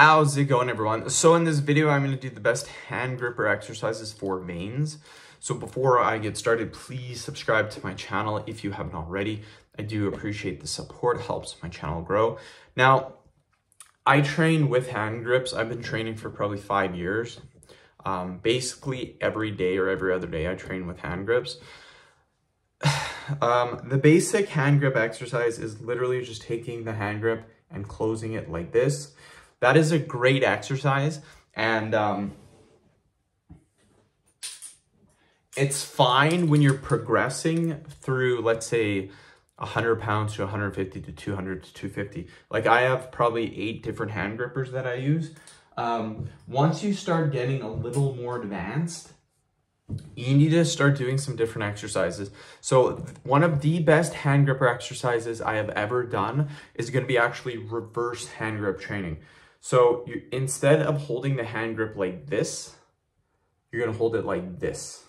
How's it going everyone? So in this video, I'm going to do the best hand gripper exercises for veins. So before I get started, please subscribe to my channel if you haven't already. I do appreciate the support, helps my channel grow. Now, I train with hand grips. I've been training for probably five years. Um, basically every day or every other day, I train with hand grips. Um, the basic hand grip exercise is literally just taking the hand grip and closing it like this. That is a great exercise. And um, it's fine when you're progressing through, let's say, 100 pounds to 150 to 200 to 250. Like I have probably eight different hand grippers that I use. Um, once you start getting a little more advanced, you need to start doing some different exercises. So one of the best hand gripper exercises I have ever done is going to be actually reverse hand grip training. So you, instead of holding the hand grip like this, you're to hold it like this.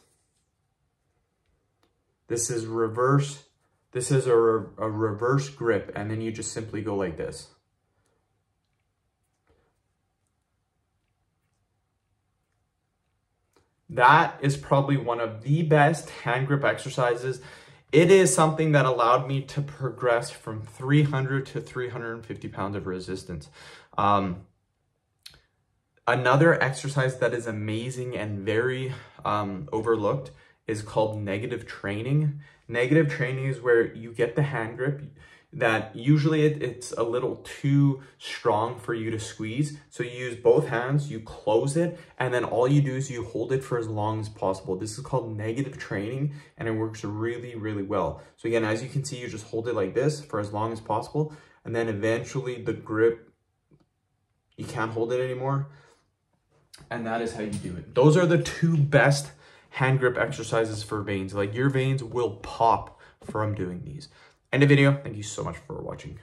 This is reverse. This is a, a reverse grip, and then you just simply go like this. That is probably one of the best hand grip exercises. It is something that allowed me to progress from 300 to 350 pounds of resistance. Um, another exercise that is amazing and very um, overlooked is called negative training. Negative training is where you get the hand grip that usually it, it's a little too strong for you to squeeze. So you use both hands, you close it, and then all you do is you hold it for as long as possible. This is called negative training, and it works really, really well. So again, as you can see, you just hold it like this for as long as possible, and then eventually the grip, you can't hold it anymore. And that is how you do it. Those are the two best hand grip exercises for veins. Like your veins will pop from doing these. End of video. Thank you so much for watching.